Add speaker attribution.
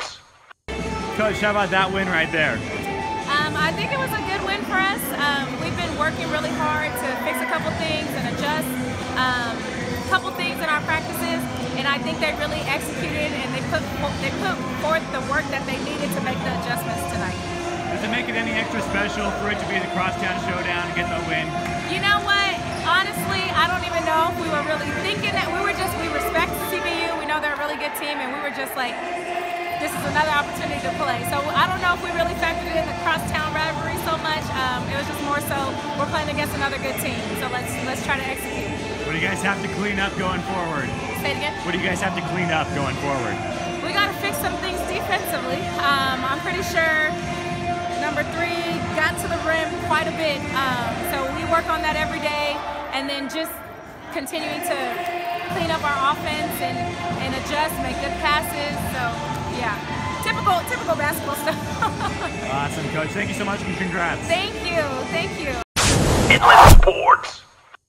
Speaker 1: Sports.
Speaker 2: Coach, how about that win right there?
Speaker 3: Um, I think it was a good win for us. Um, we've been working really hard to fix a couple things and adjust um, a couple things in our practices, and I think they really executed and they put they put forth the work that they needed to make the adjustments tonight.
Speaker 2: Does it make it any extra special for it to be the crosstown showdown and get the win?
Speaker 3: You know what? Honestly, I don't even know if we were really thinking that we were just we respect CBU. We know they're a really good team, and we were just like this is another opportunity to play. So I don't know if we really factored in the crosstown rivalry so much. Um, it was just more so we're playing against another good team. So let's let's try to execute.
Speaker 2: What do you guys have to clean up going forward?
Speaker 3: Say it again.
Speaker 2: What do you guys have to clean up going forward?
Speaker 3: We got to fix some things defensively. Um, I'm pretty sure number three got to the rim quite a bit. Um, so we work on that every day, and then just continuing to clean up our offense and, and adjust, make good passes. So
Speaker 2: Coach. Thank you so much and congrats.
Speaker 3: Thank you. Thank you.